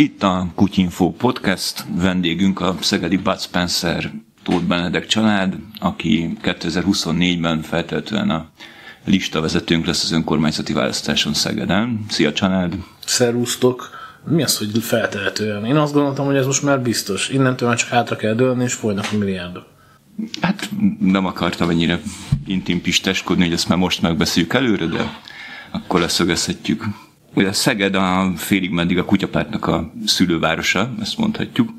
Itt a Kutyinfo Podcast, vendégünk a Szegedi Bud Spencer Tóth Benedek család, aki 2024-ben feltétlenül a listavezetőnk lesz az önkormányzati választáson Szegeden. Szia család! Szerusztok! Mi az, hogy feltehetően? Én azt gondoltam, hogy ez most már biztos. Innentől már csak hátra kell dőlni, és folynak a milliárdok. Hát nem akartam ennyire intim pisteskodni, hogy ezt már most megbeszéljük előre, de akkor leszögezhetjük. Ugye Szeged a félig meddig a kutyapártnak a szülővárosa, ezt mondhatjuk.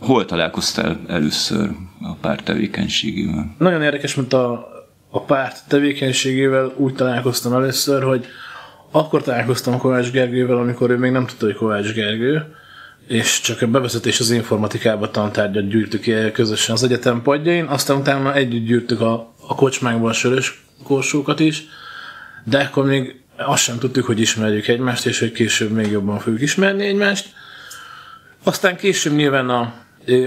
Hol találkoztál először a párt tevékenységével? Nagyon érdekes, mint a, a párt tevékenységével úgy találkoztam először, hogy akkor találkoztam Kovács Gergővel, amikor ő még nem tudta, hogy Kovács Gergő, és csak a bevezetés az informatikába tantárgyat gyűjtük közösen az egyetem padjain, aztán utána együtt gyűjtük a, a kocsmákban a sörös korsókat is, de akkor még azt sem tudtuk, hogy ismerjük egymást, és hogy később még jobban fogjuk ismerni egymást. Aztán később nyilván a,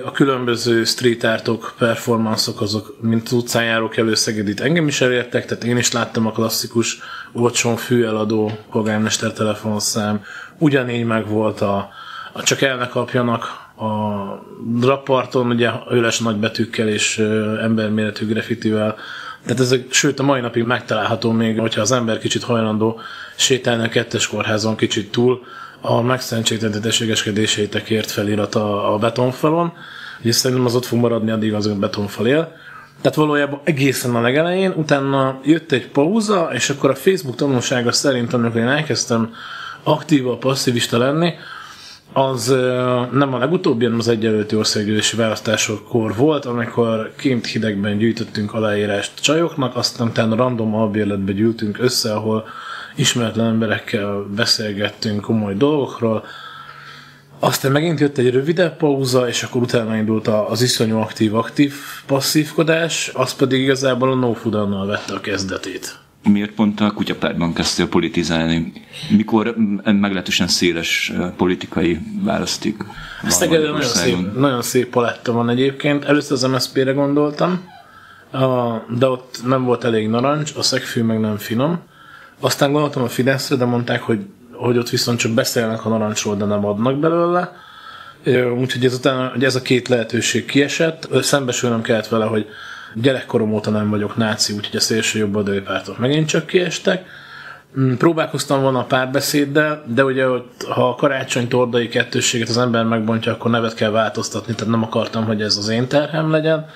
a különböző street artok, performanszok, azok, mint utcán járók előszegedít, engem is elértek, tehát én is láttam a klasszikus olcsón fűeladó polgármester telefonszám, ugyanígy meg volt a, a csak el ne kapjanak a raparton, ugye öles nagybetűkkel és emberméretű graffitivel tehát ez, sőt, a mai napig megtalálható még, hogyha az ember kicsit hajlandó sétálni a kettes kórházon kicsit túl, a megszentségtett eségeskedéseitekért felirat a, a betonfalon, és szerintem az ott fog maradni, addig az a betonfal él. Tehát valójában egészen a legelején, utána jött egy pauza, és akkor a Facebook tanulsága szerint, amikor én elkezdtem aktíva, passzivista lenni, az nem a legutóbbi, hanem az egyelőtti országgyűlési választásokkor volt, amikor kint hidegben gyűjtöttünk aláírást csajoknak, aztán utána random albérletbe gyűltünk össze, ahol ismeretlen emberekkel beszélgettünk komoly dolgokról, aztán megint jött egy rövidebb pauza, és akkor utána indult az iszonyú aktív-aktív passzívkodás, az pedig igazából a no vette a kezdetét miért pont a kutyapártban kezdtél politizálni? Mikor meglehetősen széles politikai választék Ezt nagyon szép, nagyon szép paletta van egyébként. Először az MSZP-re gondoltam, de ott nem volt elég narancs, a szegfű meg nem finom. Aztán gondoltam a Fideszre, de mondták, hogy, hogy ott viszont csak beszélnek a narancsról, de nem adnak belőle. Úgyhogy ezután, hogy ez a két lehetőség kiesett, szembesülnöm kellett vele, hogy Gyerekkorom óta nem vagyok náci, úgyhogy a szélső jobb pártok megint csak kiestek. Mm, próbálkoztam volna a párbeszéddel, de ugye, hogy ha a karácsony tordai kettősséget az ember megbontja, akkor nevet kell változtatni, tehát nem akartam, hogy ez az én terhem legyen.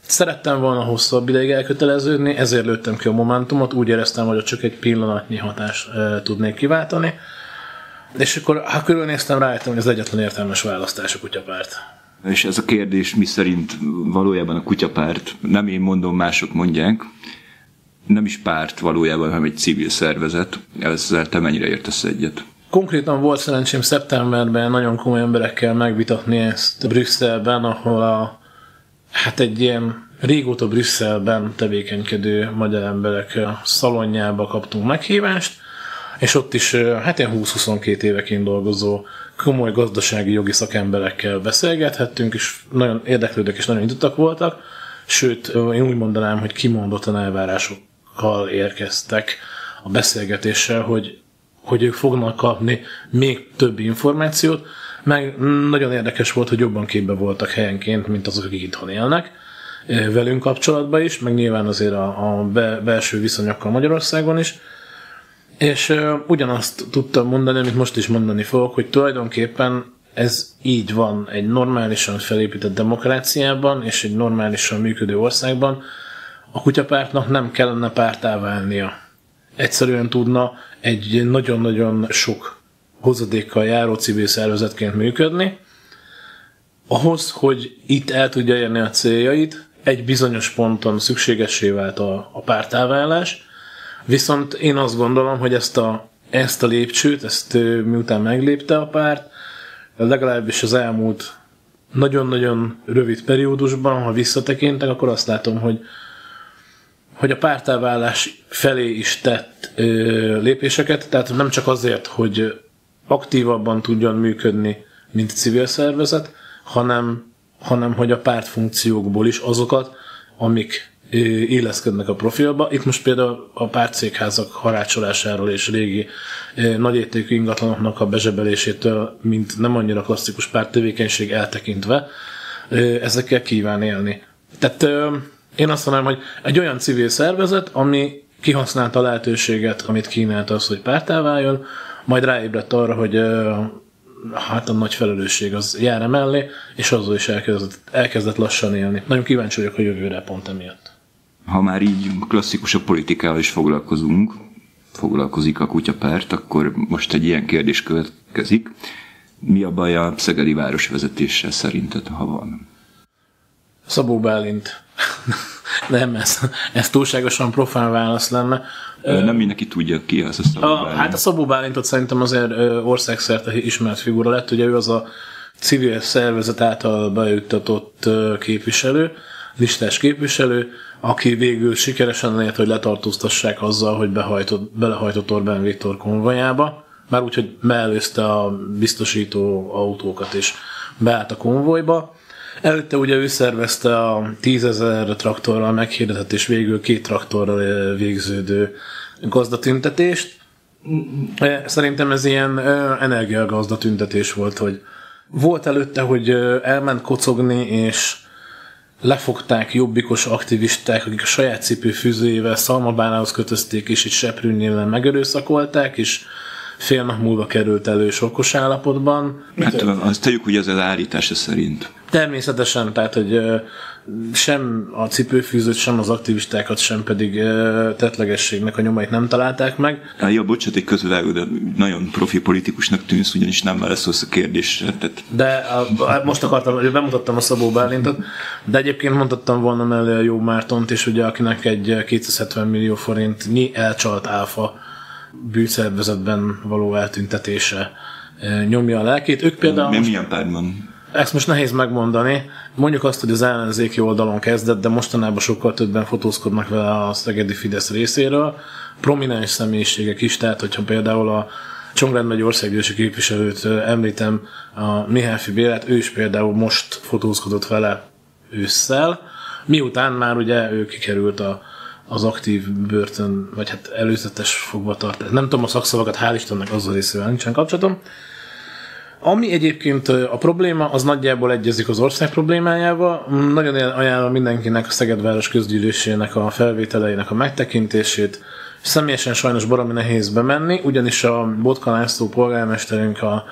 Szerettem volna hosszabb ideig elköteleződni, ezért lőttem ki a momentumot, úgy éreztem, hogy csak egy pillanatnyi hatást e, tudnék kiváltani. És akkor, ha körülnéztem, rájöttem, hogy az egyetlen értelmes választás a kutyapárt. És ez a kérdés mi szerint valójában a kutyapárt, nem én mondom, mások mondják, nem is párt valójában, hanem egy civil szervezet. Ezzel te mennyire értesz egyet? Konkrétan volt szerencsém szeptemberben nagyon komoly emberekkel megvitatni ezt Brüsszelben, ahol a, hát egy ilyen régóta Brüsszelben tevékenykedő magyar emberek szalonjába kaptunk meghívást, és ott is hát ilyen 20-22 évekén dolgozó komoly gazdasági jogi szakemberekkel beszélgethettünk, és nagyon érdeklődők és nagyon nyitottak voltak, sőt, én úgy mondanám, hogy kimondottan elvárásokkal érkeztek a beszélgetéssel, hogy, hogy ők fognak kapni még több információt, meg nagyon érdekes volt, hogy jobban képbe voltak helyenként, mint azok, akik itthon élnek velünk kapcsolatban is, meg nyilván azért a, a be, belső viszonyokkal Magyarországon is, és uh, ugyanazt tudtam mondani, amit most is mondani fogok, hogy tulajdonképpen ez így van egy normálisan felépített demokráciában és egy normálisan működő országban. A kutyapártnak nem kellene pártá válnia. Egyszerűen tudna egy nagyon-nagyon sok hozadékkal járó civil szervezetként működni. Ahhoz, hogy itt el tudja érni a céljait, egy bizonyos ponton szükségessé vált a, a pártáválás, Viszont én azt gondolom, hogy ezt a, ezt a lépcsőt, ezt miután meglépte a párt, legalábbis az elmúlt nagyon-nagyon rövid periódusban, ha visszatekintek, akkor azt látom, hogy, hogy a pártáválás felé is tett ö, lépéseket, tehát nem csak azért, hogy aktívabban tudjon működni, mint civil szervezet, hanem, hanem hogy a pártfunkciókból is azokat, amik illeszkednek a profilba. Itt most például a pártszékházak harácsolásáról és régi nagyértékű ingatlanoknak a bezsebelésétől, mint nem annyira klasszikus párttevékenység eltekintve, ezekkel kíván élni. Tehát én azt mondanám, hogy egy olyan civil szervezet, ami kihasználta a lehetőséget, amit kínált az, hogy pártá váljon, majd ráébredt arra, hogy hát a nagy felelősség az jár mellé, és azzal is elkezdett, elkezdett lassan élni. Nagyon kíváncsi vagyok a jövőre pont emiatt. Ha már így klasszikus a politikával is foglalkozunk, foglalkozik a kutyapárt, akkor most egy ilyen kérdés következik. Mi a baj a Szegedi városvezetéssel szerinted, ha van? Szabó Bálint. Nem, ez, ez túlságosan profán válasz lenne. Nem mindenki tudja ki az a Szabó a, Hát a Szabó Bálintot szerintem azért országszerte ismert figura lett. Ugye ő az a civil szervezet által bejuttatott képviselő, listás képviselő, aki végül sikeresen elért, hogy letartóztassák azzal, hogy behajtott, belehajtott Orbán Viktor konvojába, már úgy, hogy megelőzte a biztosító autókat és beállt a konvojba. Előtte ugye ő szervezte a tízezer traktorral meghirdetett és végül két traktorral végződő gazdatüntetést. Szerintem ez ilyen energiagazdatüntetés volt, hogy volt előtte, hogy elment kocogni, és lefogták jobbikos aktivisták, akik a saját cipőfűzőjével szalmabánához kötözték, és itt seprűnyélen megerőszakolták, és fél nap múlva került elő sokkos állapotban. Hát azt tegyük, hogy ez az állítása szerint. Természetesen, tehát, hogy sem a cipőfűzőt, sem az aktivistákat, sem pedig tetlegességnek a nyomait nem találták meg. Hát, jó, bocsánat, egy közvágó, de nagyon profi politikusnak tűnsz, ugyanis nem válaszolsz a kérdésre. Tehát... De a, most akartam, bemutattam a Szabó Bálintot, de egyébként mondhattam volna mellé a Jó Mártont is, ugye, akinek egy 270 millió forintnyi elcsalt áfa bűnszervezetben való eltüntetése nyomja a lelkét. Ők például... Mi, milyen pártban? Ezt most nehéz megmondani. Mondjuk azt, hogy az ellenzéki oldalon kezdett, de mostanában sokkal többen fotózkodnak vele a Szegedi Fidesz részéről. Prominens személyiségek is, tehát hogyha például a Csongrád megy országgyűlési képviselőt említem, a Mihály Bélát, ő is például most fotózkodott vele ősszel, miután már ugye ő kikerült a, az aktív börtön, vagy hát előzetes fogvatartás. Nem tudom a szakszavakat, hál' Istennek azzal részével nincsen kapcsolatom. Ami egyébként a probléma, az nagyjából egyezik az ország problémájával. Nagyon ajánlom mindenkinek a Szegedváros közgyűlésének a felvételeinek a megtekintését. Személyesen sajnos baromi nehéz bemenni, ugyanis a Botka László polgármesterünk a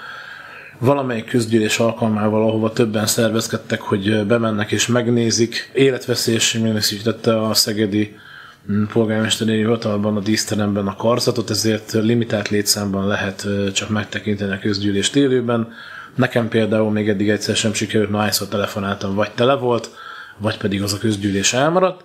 valamelyik közgyűlés alkalmával, ahova többen szervezkedtek, hogy bemennek és megnézik. Életveszélyesen minősítette a szegedi polgármesteri hivatalban, a díszteremben a karzatot, ezért limitált létszámban lehet csak megtekinteni a közgyűlést élőben. Nekem például még eddig egyszer sem sikerült, mert hányszor telefonáltam, vagy tele volt, vagy pedig az a közgyűlés elmaradt.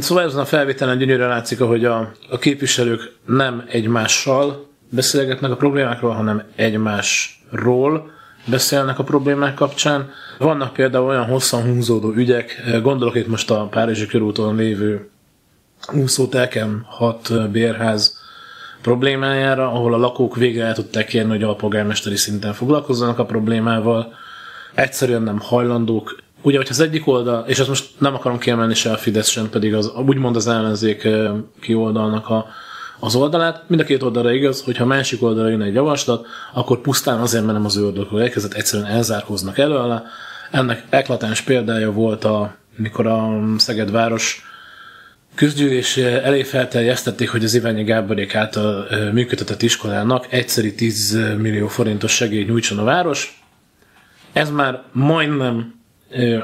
Szóval ezen a felvételen gyönyörűen látszik, hogy a, a képviselők nem egymással beszélgetnek a problémákról, hanem egymásról beszélnek a problémák kapcsán. Vannak például olyan hosszan húzódó ügyek, gondolok itt most a Párizsi körúton lévő úszótelkem 6 bérház problémájára, ahol a lakók végre el tudták kérni, hogy alpolgármesteri szinten foglalkozzanak a problémával. Egyszerűen nem hajlandók. Ugye, hogy az egyik oldal, és azt most nem akarom kiemelni se a Fidesz, sem pedig az, úgymond az ellenzék ki oldalnak a, az oldalát. Mind a két oldalra igaz, hogy ha a másik oldalra jön egy javaslat, akkor pusztán azért, mert nem az ő oldalról elkezdett, egyszerűen elzárkóznak előle. Ennek eklatáns példája volt, a, mikor a Szeged város közgyűlés elé felterjesztették, hogy az Iványi Gáborék által működtetett iskolának egyszeri 10 millió forintos segélyt nyújtson a város. Ez már majdnem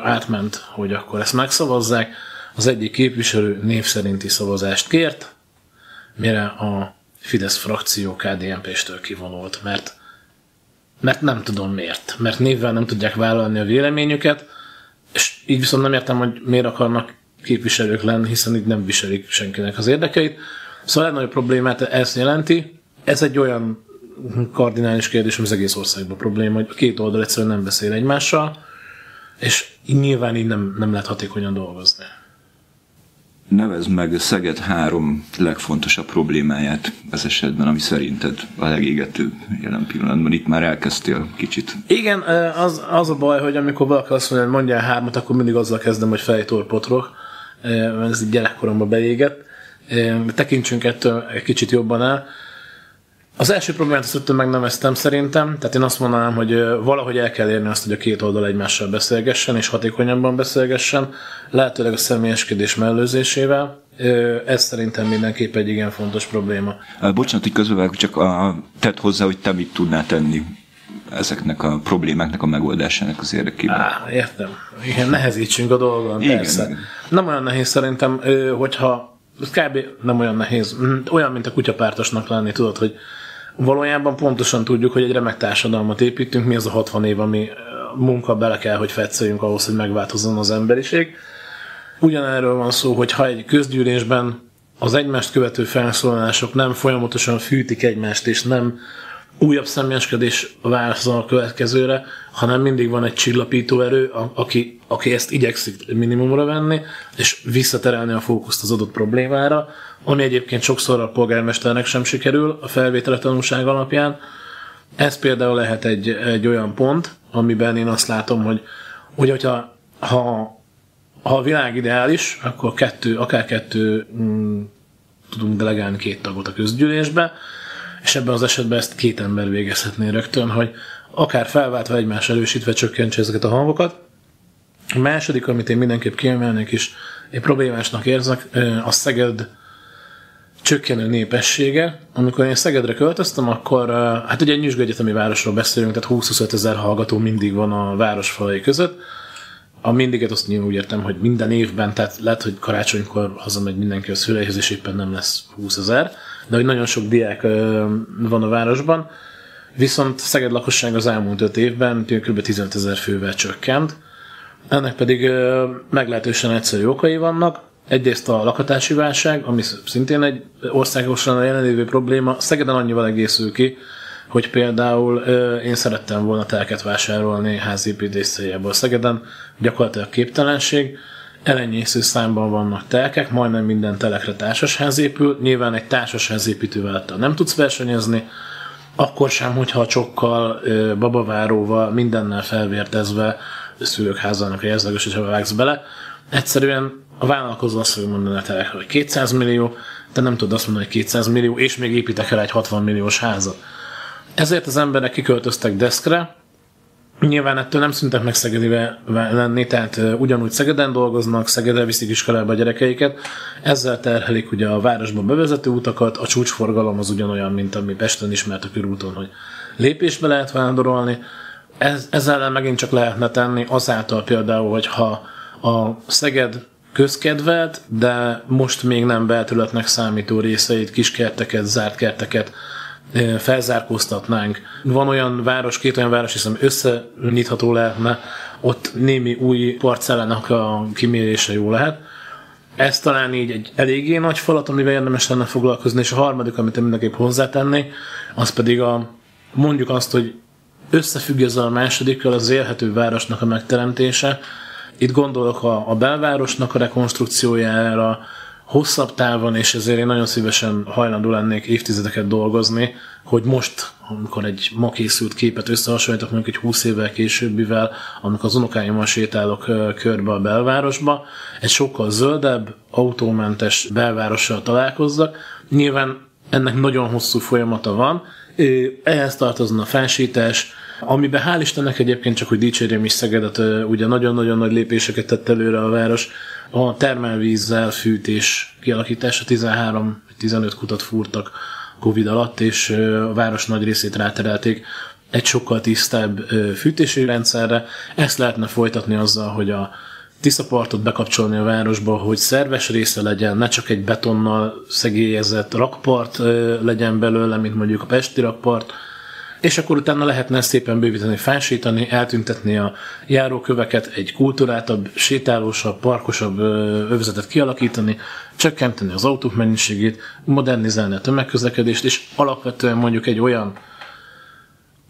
átment, hogy akkor ezt megszavazzák. Az egyik képviselő név szerinti szavazást kért, mire a Fidesz frakció KDNP-stől kivonult, mert, mert nem tudom miért. Mert névvel nem tudják vállalni a véleményüket, és így viszont nem értem, hogy miért akarnak képviselők lenni, hiszen itt nem viselik senkinek az érdekeit. Szóval a legnagyobb problémát ezt jelenti. Ez egy olyan kardinális kérdés, ami az egész országban probléma, hogy a két oldal egyszerűen nem beszél egymással, és nyilván így nem, nem lehet hatékonyan dolgozni. Nevez meg Szeged három legfontosabb problémáját ez esetben, ami szerinted a legégetőbb jelen pillanatban. Itt már elkezdtél kicsit. Igen, az, az a baj, hogy amikor valaki azt mondja, hogy mondjál hármat, akkor mindig azzal kezdem, hogy fejtorpotrok ez gyerekkoromban beégett. Tekintsünk ettől egy kicsit jobban el. Az első problémát azt rögtön megneveztem szerintem, tehát én azt mondanám, hogy valahogy el kell érni azt, hogy a két oldal egymással beszélgessen, és hatékonyabban beszélgessen, lehetőleg a személyeskedés mellőzésével. Ez szerintem mindenképp egy igen fontos probléma. Bocsánat, hogy közben csak a, tett hozzá, hogy te mit tudnál tenni ezeknek a problémáknak a megoldásának az érdekében. Á, értem. Igen, nehezítsünk a dolgon, igen, persze. Igen. Nem olyan nehéz szerintem, hogyha kb. nem olyan nehéz, olyan, mint a kutyapártosnak lenni, tudod, hogy valójában pontosan tudjuk, hogy egy remek társadalmat építünk, mi az a 60 év, ami munka bele kell, hogy fetszeljünk ahhoz, hogy megváltozzon az emberiség. Ugyanerről van szó, hogy ha egy közgyűlésben az egymást követő felszólalások nem folyamatosan fűtik egymást, és nem újabb személyeskedés válaszol a következőre, hanem mindig van egy csillapító erő, aki, aki ezt igyekszik minimumra venni, és visszaterelni a fókuszt az adott problémára, ami egyébként sokszor a polgármesternek sem sikerül a felvétele tanulság alapján. Ez például lehet egy, egy olyan pont, amiben én azt látom, hogy, hogy hogyha ha, ha a világ ideális, akkor kettő, akár kettő mm, tudunk delegálni két tagot a közgyűlésbe, és ebben az esetben ezt két ember végezhetné rögtön, hogy akár felváltva egymás erősítve csökkentse ezeket a hangokat. A második, amit én mindenképp kiemelnék is, én problémásnak érzek, a Szeged csökkenő népessége. Amikor én Szegedre költöztem, akkor hát ugye egy nyüzsgő egyetemi városról beszélünk, tehát 20-25 ezer hallgató mindig van a városfalai között. A mindiget azt nyilván úgy értem, hogy minden évben, tehát lehet, hogy karácsonykor hazamegy mindenki a szüleihez, és éppen nem lesz 20 ezer de hogy nagyon sok diák van a városban, viszont Szeged lakosság az elmúlt öt évben kb. 15 ezer fővel csökkent, ennek pedig meglehetősen egyszerű okai vannak. Egyrészt a lakatási válság, ami szintén egy országosan a jelenlévő probléma. Szegeden annyival egészül ki, hogy például én szerettem volna telket vásárolni házépítés céljából Szegeden, gyakorlatilag képtelenség, elenyésző számban vannak telkek, majdnem minden telekre társasház épül, nyilván egy társasház építővel nem tudsz versenyezni, akkor sem, hogyha a csokkal, babaváróval, mindennel felvértezve szülők házának érzleges, hogyha vágsz bele. Egyszerűen a vállalkozó azt fogja mondani a telekre, hogy 200 millió, te nem tudod azt mondani, hogy 200 millió, és még építek el egy 60 milliós házat. Ezért az emberek kiköltöztek deszkre, Nyilván ettől nem szüntek meg Szegedibe lenni, tehát ugyanúgy Szegeden dolgoznak, Szegedre viszik iskolába a gyerekeiket, ezzel terhelik ugye a városba bevezető utakat, a csúcsforgalom az ugyanolyan, mint ami Pesten ismert a körúton, hogy lépésbe lehet vándorolni, ez, ezzel megint csak lehetne tenni azáltal például, hogy ha a Szeged közkedvelt, de most még nem belterületnek számító részeit, kiskerteket, zárt kerteket felzárkóztatnánk. Van olyan város, két olyan város, hiszem összenyitható lehetne, ott némi új parcellának a kimérése jó lehet. Ez talán így egy eléggé nagy falat, amivel érdemes lenne foglalkozni, és a harmadik, amit én mindenképp hozzátenni, az pedig a, mondjuk azt, hogy összefügg ezzel a másodikkal az élhető városnak a megteremtése. Itt gondolok a, a belvárosnak a rekonstrukciójára, hosszabb távon, és ezért én nagyon szívesen hajlandó lennék évtizedeket dolgozni, hogy most, amikor egy ma készült képet összehasonlítok mondjuk egy 20 évvel későbbivel, amikor az unokáimmal sétálok körbe a belvárosba, egy sokkal zöldebb, autómentes belvárossal találkozzak. Nyilván ennek nagyon hosszú folyamata van, ehhez tartozna felsítás, amiben hál' Istennek egyébként csak, hogy dicsérjem is Szegedet, ugye nagyon-nagyon nagy lépéseket tett előre a város, a termelvízzel fűtés kialakítása 13-15 kutat fúrtak Covid alatt, és a város nagy részét ráterelték egy sokkal tisztább fűtési rendszerre. Ezt lehetne folytatni azzal, hogy a Tiszapartot bekapcsolni a városba, hogy szerves része legyen, ne csak egy betonnal szegélyezett rakpart legyen belőle, mint mondjuk a Pesti rakpart, és akkor utána lehetne szépen bővíteni, felsítani, eltüntetni a járóköveket, egy kultúrátabb, sétálósabb, parkosabb övezetet kialakítani, csökkenteni az autók mennyiségét, modernizálni a tömegközlekedést, és alapvetően mondjuk egy olyan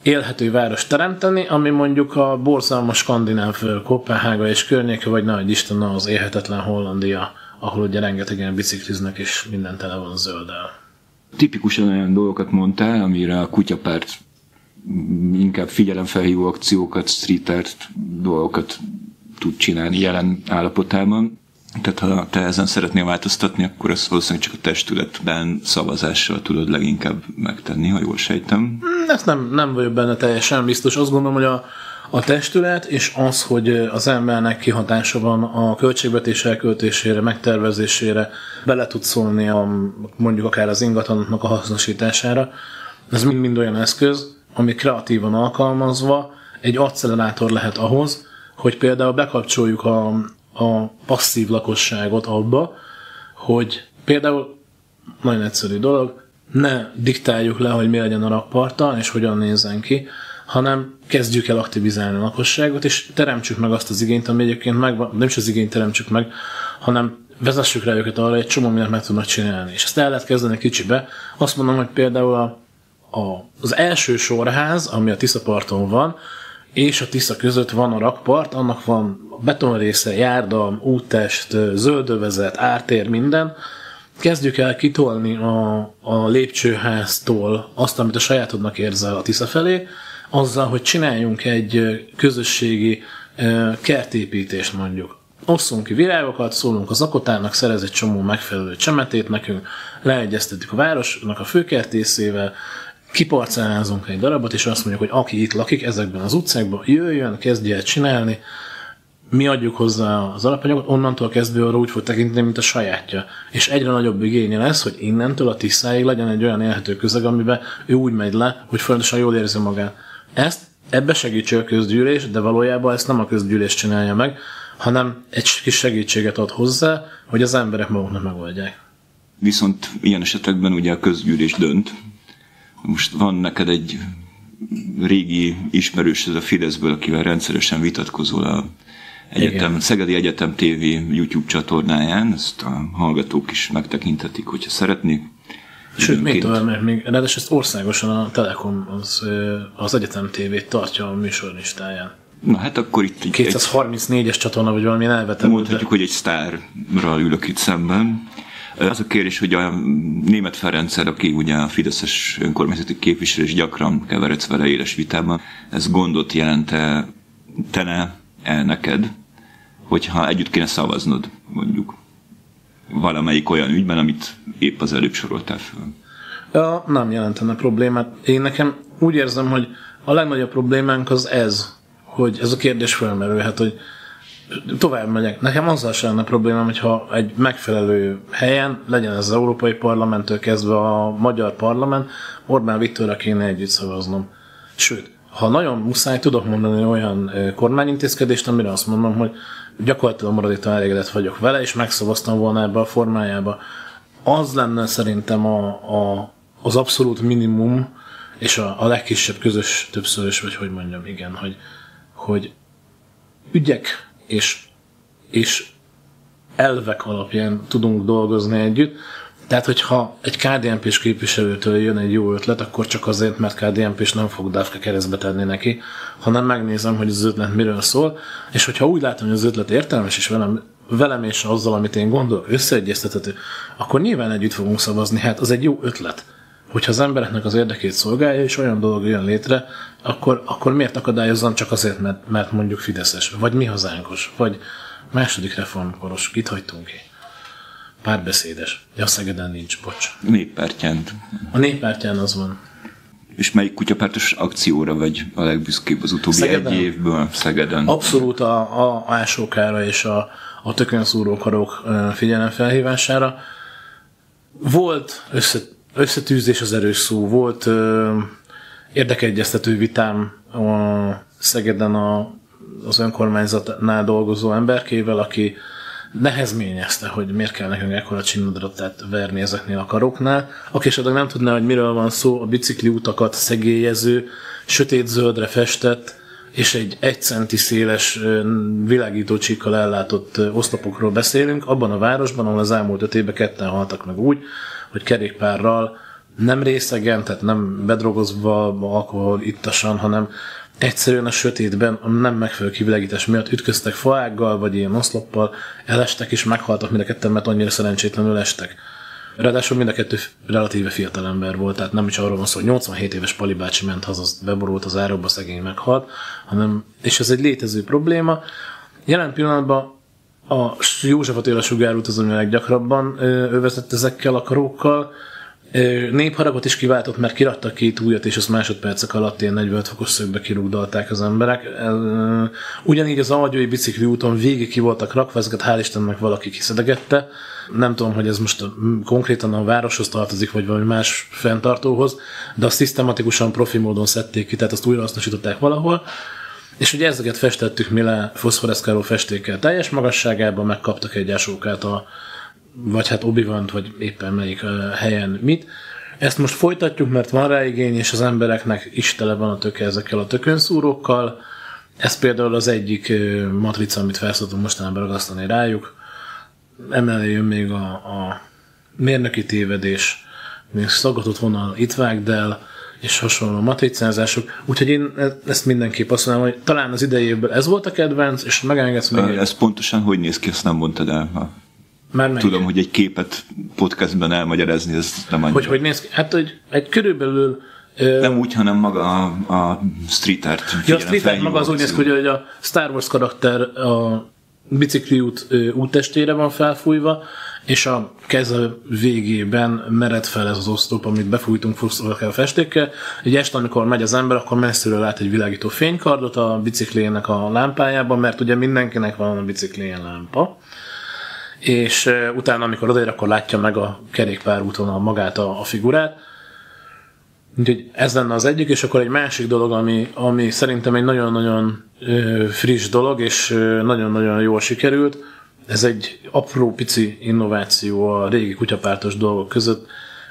élhető város teremteni, ami mondjuk a borzalmas skandináv Kopenhága és környéke, vagy nagy Isten az élhetetlen Hollandia, ahol ugye rengetegen bicikliznek, és minden tele van zölddel. Tipikusan olyan dolgokat mondtál, amire a kutyapárt inkább figyelemfelhívó akciókat, street art dolgokat tud csinálni jelen állapotában. Tehát ha te ezen szeretnél változtatni, akkor ezt valószínűleg csak a testületben szavazással tudod leginkább megtenni, ha jól sejtem. Ezt nem, nem vagyok benne teljesen biztos. Azt gondolom, hogy a, a testület, és az, hogy az embernek kihatása van a költségvetés elköltésére, megtervezésére, bele tud szólni a, mondjuk akár az ingatlanoknak a hasznosítására, ez mind-mind olyan eszköz, ami kreatívan alkalmazva egy accelerátor lehet ahhoz, hogy például bekapcsoljuk a, a passzív lakosságot abba, hogy például nagyon egyszerű dolog, ne diktáljuk le, hogy mi legyen a rakparta, és hogyan nézzen ki, hanem kezdjük el aktivizálni a lakosságot, és teremtsük meg azt az igényt, ami egyébként megvan, nem is az igényt teremtsük meg, hanem vezessük rá őket arra, hogy egy csomó mindent meg tudnak csinálni. És ezt el lehet kezdeni kicsibe. Azt mondom, hogy például a, a, az első sorház, ami a Tiszaparton van, és a Tisza között van a rakpart, annak van betonrésze, járda, úttest, zöldövezet, ártér, minden. Kezdjük el kitolni a, a lépcsőháztól azt, amit a sajátodnak érzel a Tisza felé, azzal, hogy csináljunk egy közösségi kertépítést mondjuk. Osszunk ki virágokat, szólunk az akotárnak, szerez egy csomó megfelelő csemetét nekünk, leegyeztetjük a városnak a főkertészével, kiparcellázunk egy darabot, és azt mondjuk, hogy aki itt lakik ezekben az utcákban, jöjjön, kezdje el csinálni, mi adjuk hozzá az alapanyagot, onnantól kezdve arra úgy fog tekinteni, mint a sajátja. És egyre nagyobb igénye lesz, hogy innentől a tisztáig legyen egy olyan élhető közeg, amiben ő úgy megy le, hogy folyamatosan jól érzi magát. Ezt ebbe segítse a közgyűlés, de valójában ezt nem a közgyűlés csinálja meg, hanem egy kis segítséget ad hozzá, hogy az emberek maguknak megoldják. Viszont ilyen esetekben ugye a közgyűlés dönt. Most van neked egy régi ismerős ez a Fideszből, akivel rendszeresen vitatkozol a Egyetem, Szegedi Egyetem TV YouTube csatornáján, ezt a hallgatók is megtekinthetik, hogyha szeretnék. Sőt, még tovább, mert még, ráadásul ezt országosan a Telekom az, az Egyetem TV tartja a műsorlistáján. Na hát akkor itt... 234-es csatorna, vagy valami elvetem. Mondhatjuk, de... hogy egy sztárral ülök itt szemben. Az a kérdés, hogy a német Ferencer, aki ugye a Fideszes önkormányzati képviselő, és gyakran keveredsz vele éles vitában, ez gondot jelente tene el neked, hogyha együtt kéne szavaznod, mondjuk valamelyik olyan ügyben, amit épp az előbb soroltál föl? Ja, nem jelentene problémát. Én nekem úgy érzem, hogy a legnagyobb problémánk az ez, hogy ez a kérdés felmerülhet, hogy tovább megyek. Nekem azzal sem lenne problémám, hogyha egy megfelelő helyen, legyen ez az Európai Parlamenttől kezdve a Magyar Parlament, Orbán Viktorra kéne együtt szavaznom. Sőt, ha nagyon muszáj, tudok mondani olyan kormányintézkedést, amire azt mondom, hogy gyakorlatilag maradéktalan elégedett vagyok vele, és megszavaztam volna ebbe a formájába. Az lenne szerintem a, a, az abszolút minimum, és a, a legkisebb közös többszörös, vagy hogy mondjam, igen, hogy, hogy ügyek és, és elvek alapján tudunk dolgozni együtt, tehát, hogyha egy KDNP-s képviselőtől jön egy jó ötlet, akkor csak azért, mert KDNP-s nem fog Dávka keresztbe tenni neki, hanem megnézem, hogy az ötlet miről szól, és hogyha úgy látom, hogy az ötlet értelmes, és velem, velem és azzal, amit én gondolok, összeegyeztethető, akkor nyilván együtt fogunk szavazni. Hát az egy jó ötlet. Hogyha az embereknek az érdekét szolgálja, és olyan dolog jön létre, akkor, akkor miért akadályozzam csak azért, mert, mert mondjuk Fideszes, vagy mi hazánkos, vagy második reformkoros, kit hagytunk ki? Párbeszédes. Ja, Szegeden nincs, bocs. Néppártyán. A néppártyán az van. És melyik kutyapártos akcióra vagy a legbüszkébb az utóbbi Szegeden? egy évből Szegeden? Abszolút a, a ásókára és a, a tökönszúrókarok figyelemfelhívására. Volt össze, összetűzés az erős szó, volt érdekegyeztető vitám a Szegeden a, az önkormányzatnál dolgozó emberkével, aki nehezményezte, hogy miért kell nekünk ekkora csinadratát verni ezeknél a karoknál. Aki esetleg nem tudná, hogy miről van szó, a bicikli utakat szegélyező, sötét zöldre festett, és egy egy centi széles világító csíkkal ellátott oszlopokról beszélünk, abban a városban, ahol az elmúlt öt évben ketten haltak meg úgy, hogy kerékpárral nem részegen, tehát nem bedrogozva, alkohol ittasan, hanem egyszerűen a sötétben a nem megfelelő kivilágítás miatt ütköztek faággal, vagy ilyen oszloppal, elestek és meghaltak mind a ketten, mert annyira szerencsétlenül estek. Ráadásul mind a kettő relatíve fiatal ember volt, tehát nem is arról van szó, hogy 87 éves Pali bácsi ment haza, beborult az áróba, szegény meghalt, hanem, és ez egy létező probléma. Jelen pillanatban a József Attila sugárút az, ami leggyakrabban övezett ezekkel a karókkal. Népharagot is kiváltott, mert kiraktak két újat, és azt másodpercek alatt ilyen 40 fokos szögbe kirúgdalták az emberek. Ugyanígy az Algyói bicikli úton végig ki voltak rakva, ezeket hál' Istennek valaki kiszedegette. Nem tudom, hogy ez most konkrétan a városhoz tartozik, vagy valami más fenntartóhoz, de azt szisztematikusan profi módon szedték ki, tehát azt újra valahol. És ugye ezeket festettük mi le foszforeszkáló festékkel teljes magasságában, megkaptak egy ásókát a, vagy hát obi vagy éppen melyik helyen mit. Ezt most folytatjuk, mert van rá igény, és az embereknek is tele van a töke ezekkel a tökönszúrókkal. Ez például az egyik matrica, amit felszoktunk mostanában ragasztani rájuk. Emellé jön még a, a mérnöki tévedés, még szaggatott vonal itt vágdel, és hasonló matricázások. Úgyhogy én e- ezt mindenképp azt mondom, hogy talán az idejéből ez volt a kedvenc, és megengedsz még... Ez pontosan hogy néz ki, azt nem mondtad el. Már Tudom, hogy egy képet podcastben elmagyarázni, ez nem annyira. Hogy hogy néz ki? Hát, hogy egy körülbelül nem úgy, hanem maga a, a street art. Ja, a street art maga az úgy néz ki, hogy a Star Wars karakter a bicikli út úttestére van felfújva, és a keze végében mered fel ez az oszlop, amit befújtunk a festékkel. Egy este, amikor megy az ember, akkor messziről lát egy világító fénykardot a biciklének a lámpájában, mert ugye mindenkinek van a biciklén lámpa és utána, amikor odaér, akkor látja meg a kerékpárúton a magát a, a figurát. Úgyhogy ez lenne az egyik, és akkor egy másik dolog, ami, ami szerintem egy nagyon-nagyon friss dolog, és nagyon-nagyon jól sikerült, ez egy apró pici innováció a régi kutyapártos dolgok között.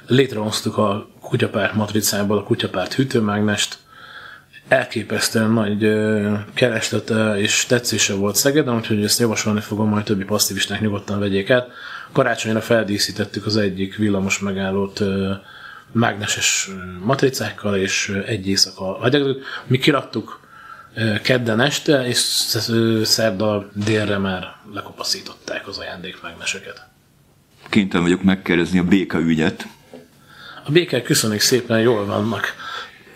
Létrehoztuk a kutyapárt matricából a kutyapárt hűtőmágnest, elképesztően nagy kereslete és tetszése volt Szegeden, úgyhogy ezt javasolni fogom, majd többi passzivisták nyugodtan vegyék át. Karácsonyra feldíszítettük az egyik villamos megállót mágneses matricákkal, és egy éjszaka hagyagduk. Mi kiraktuk kedden este, és szerda délre már lekopaszították az ajándékmágneseket. Kénytelen vagyok megkérdezni a béka ügyet. A békák köszönjük szépen, jól vannak.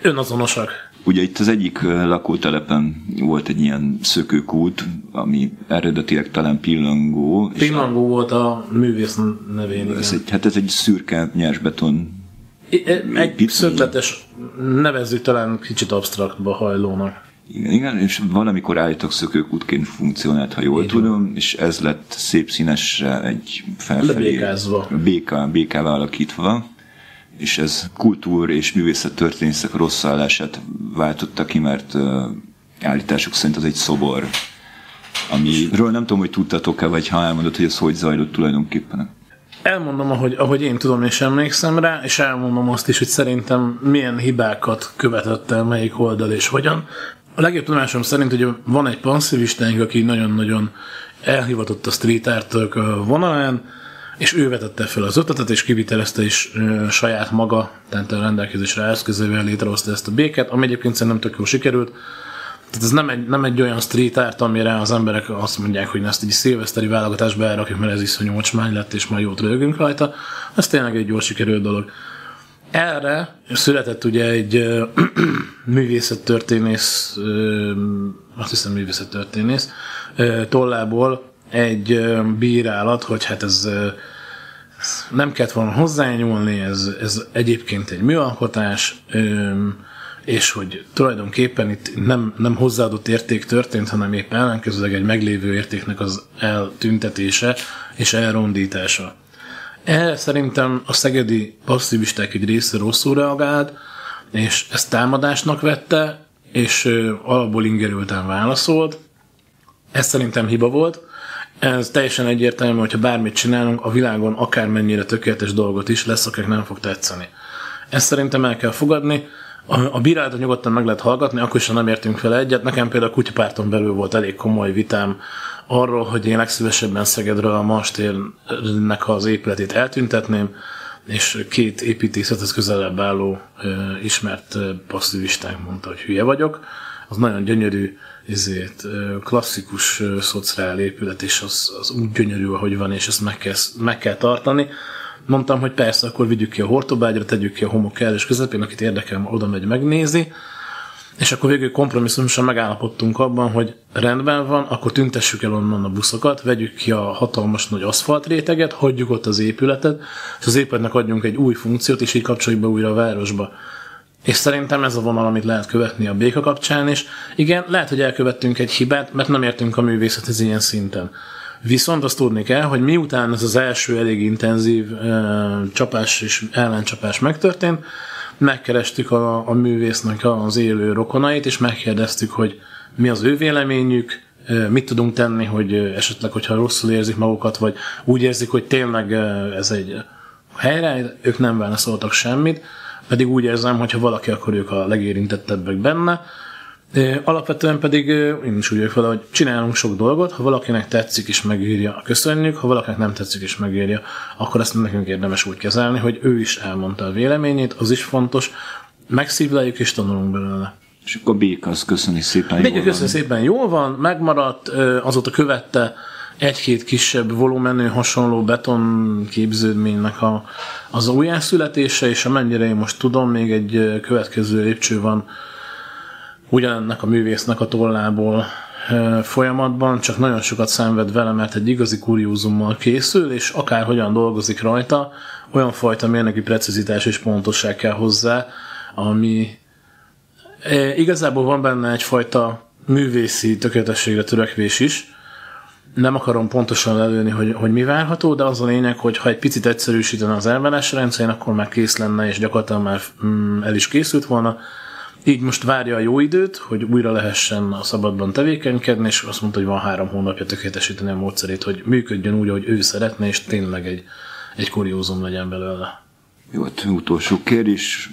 Önazonosak. Ugye itt az egyik lakótelepen volt egy ilyen szökőkút, ami eredetileg talán pillangó. Pillangó volt a művész nevén. Ez egy, hát ez egy szürke nyersbeton egy szögletes, nevezzük talán kicsit absztraktba hajlónak. Igen, igen, és valamikor állítok szökőkútként funkcionált, ha jól Igen. tudom, és ez lett szép színesre egy felfelé. Lebékázva. Béka, békával alakítva és ez kultúr és művészet történészek rossz állását váltotta ki, mert uh, állításuk szerint az egy szobor, amiről nem tudom, hogy tudtatok-e, vagy ha elmondod, hogy ez hogy zajlott tulajdonképpen. Elmondom, ahogy, ahogy én tudom és emlékszem rá, és elmondom azt is, hogy szerintem milyen hibákat követett el melyik oldal és hogyan. A legjobb tudomásom szerint, hogy van egy panszívistánk, aki nagyon-nagyon elhivatott a street art vonalán, és ő vetette fel az ötletet, és kivitelezte is saját maga, tehát a rendelkezésre eszközével létrehozta ezt a béket, ami egyébként szerintem tök jól sikerült. Tehát ez nem egy, nem egy olyan street art, amire az emberek azt mondják, hogy ezt egy szilveszteri válogatásba elrakjuk, mert ez iszonyú ocsmány lett, és majd jót rögünk rajta. Ez tényleg egy jól sikerült dolog. Erre született ugye egy művészettörténész, azt hiszem művészettörténész, tollából egy bírálat, hogy hát ez nem kellett volna hozzányúlni, ez, ez egyébként egy műalkotás, és hogy tulajdonképpen itt nem, nem hozzáadott érték történt, hanem éppen ellenkezőleg egy meglévő értéknek az eltüntetése és elrondítása. Erre szerintem a szegedi passzívisták egy része rosszul reagált, és ezt támadásnak vette, és alapból ingerülten válaszolt. Ez szerintem hiba volt. Ez teljesen egyértelmű, hogyha bármit csinálunk, a világon akármennyire tökéletes dolgot is lesz, akik nem fog tetszeni. Ezt szerintem el kell fogadni. A, a bírálatot nyugodtan meg lehet hallgatni, akkor is, ha nem értünk fel egyet. Nekem például a kutyapárton belül volt elég komoly vitám arról, hogy én legszívesebben Szegedről a Mastérnek az épületét eltüntetném, és két építészethez közelebb álló ismert passzivistánk mondta, hogy hülye vagyok. Az nagyon gyönyörű, ezért klasszikus szociál épület, és az, az úgy gyönyörű, ahogy van, és ezt meg kell, meg kell tartani. Mondtam, hogy persze, akkor vigyük ki a hortobágyra, tegyük ki a homok és közepén, akit érdekel, oda megy megnézi. és akkor végül kompromisszumosan megállapodtunk abban, hogy rendben van, akkor tüntessük el onnan a buszokat, vegyük ki a hatalmas nagy aszfaltréteget, hagyjuk ott az épületet, és az épületnek adjunk egy új funkciót, és így kapcsoljuk be újra a városba. És szerintem ez a vonal, amit lehet követni a béka kapcsán is. Igen, lehet, hogy elkövettünk egy hibát, mert nem értünk a művészethez ilyen szinten. Viszont azt tudni kell, hogy miután ez az első elég intenzív ö, csapás és ellencsapás megtörtént, megkerestük a, a művésznek az élő rokonait, és megkérdeztük, hogy mi az ő véleményük, mit tudunk tenni, hogy esetleg, hogyha rosszul érzik magukat, vagy úgy érzik, hogy tényleg ez egy helyre, ők nem válaszoltak semmit, pedig úgy érzem, hogy ha valaki, akkor ők a legérintettebbek benne, Alapvetően pedig én is úgy vagyok fel, hogy csinálunk sok dolgot, ha valakinek tetszik és megírja, köszönjük, ha valakinek nem tetszik és megírja, akkor ezt nekünk érdemes úgy kezelni, hogy ő is elmondta a véleményét, az is fontos, megszívleljük és tanulunk belőle. És akkor Béka az köszöni szépen Béka köszöni szépen jól van, megmaradt, azóta követte egy-két kisebb volumenű hasonló beton képződménynek a, az újjászületése, és amennyire én most tudom, még egy következő lépcső van ugyanennek a művésznek a tollából folyamatban, csak nagyon sokat szenved vele, mert egy igazi kuriózummal készül, és akárhogyan dolgozik rajta, olyan fajta mérnöki precizitás és pontosság kell hozzá, ami igazából van benne egyfajta művészi tökéletességre törekvés is, nem akarom pontosan lelőni, hogy, hogy mi várható, de az a lényeg, hogy ha egy picit egyszerűsítene az elvárás rendszerén, akkor már kész lenne, és gyakorlatilag már mm, el is készült volna. Így most várja a jó időt, hogy újra lehessen a szabadban tevékenykedni, és azt mondta, hogy van három hónapja tökéletesíteni a módszerét, hogy működjön úgy, ahogy ő szeretne, és tényleg egy, egy kuriózum legyen belőle. Jó, hát utolsó kérdés.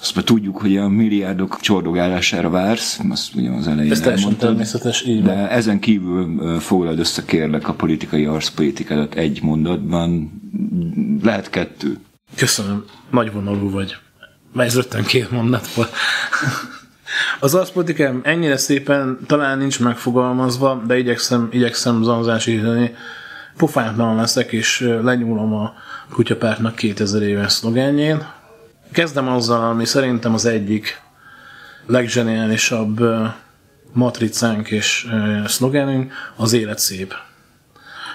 Azt már tudjuk, hogy a milliárdok csordogálására vársz, azt ugye az elején Ez teljesen természetes, így De van. ezen kívül foglald össze kérlek a politikai arszpolitikádat egy mondatban. Lehet kettő. Köszönöm, nagyvonalú vagy. Már ez rögtön két mondatból. Az arszpolitikám ennyire szépen talán nincs megfogalmazva, de igyekszem, igyekszem zanzásítani. Pofátlan leszek, és lenyúlom a kutyapártnak 2000 éves szlogenjén. Kezdem azzal, ami szerintem az egyik legzseniálisabb matricánk és szlogenünk, az élet szép.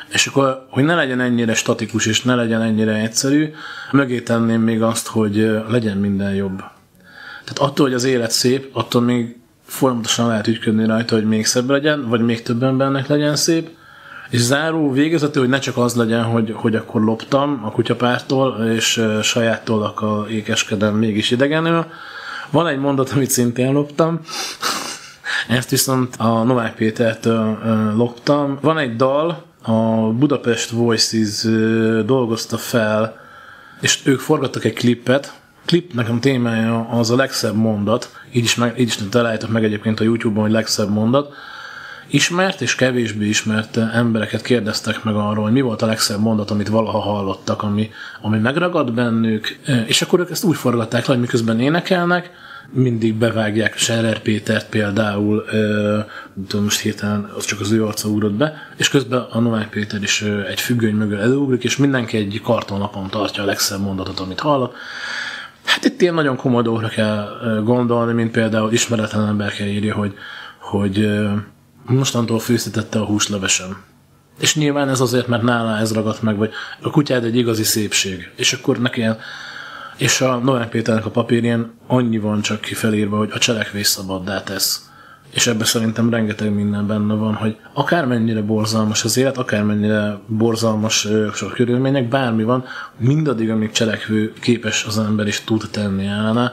És akkor, hogy ne legyen ennyire statikus, és ne legyen ennyire egyszerű, mögé tenném még azt, hogy legyen minden jobb. Tehát attól, hogy az élet szép, attól még folyamatosan lehet ügyködni rajta, hogy még szebb legyen, vagy még több embernek legyen szép, és záró végezetül, hogy ne csak az legyen, hogy, hogy akkor loptam a kutyapártól, és saját tollakkal ékeskedem mégis idegenül. Van egy mondat, amit szintén loptam, ezt viszont a Novák Pétertől loptam. Van egy dal, a Budapest Voices dolgozta fel, és ők forgattak egy klippet, klip nekem témája az a legszebb mondat, így is, meg, így is találjátok meg egyébként a YouTube-on, hogy legszebb mondat, ismert és kevésbé ismert embereket kérdeztek meg arról, hogy mi volt a legszebb mondat, amit valaha hallottak, ami, ami megragad bennük, és akkor ők ezt úgy forgatták le, hogy miközben énekelnek, mindig bevágják Scherer Pétert például, ö, tudom most hirtelen az csak az ő arca ugrott be, és közben a Novák Péter is egy függöny mögül előugrik, és mindenki egy kartonlapon tartja a legszebb mondatot, amit hallott. Hát itt ilyen nagyon komoly dolgokra kell gondolni, mint például ismeretlen ember kell írja, hogy, hogy mostantól főztetette a húslevesem. És nyilván ez azért, mert nála ez ragadt meg, vagy a kutyád egy igazi szépség. És akkor neki ilyen és a Novák Péternek a papírján annyi van csak kifelírva, hogy a cselekvés szabaddá tesz. És ebben szerintem rengeteg minden benne van, hogy akármennyire borzalmas az élet, akármennyire borzalmas sok körülmények, bármi van, mindaddig, amíg cselekvő képes az ember is tud tenni ellene,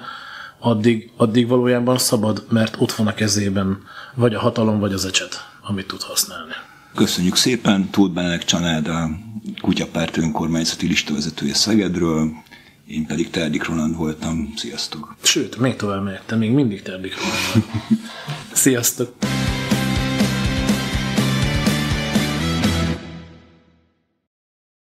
addig, addig valójában szabad, mert ott van a kezében vagy a hatalom, vagy az ecset, amit tud használni. Köszönjük szépen, Tóth Benelek család, a Kutyapárt önkormányzati listavezetője Szegedről, én pedig Terdik Roland voltam. Sziasztok! Sőt, még tovább te még mindig Terdik Roland Sziasztok!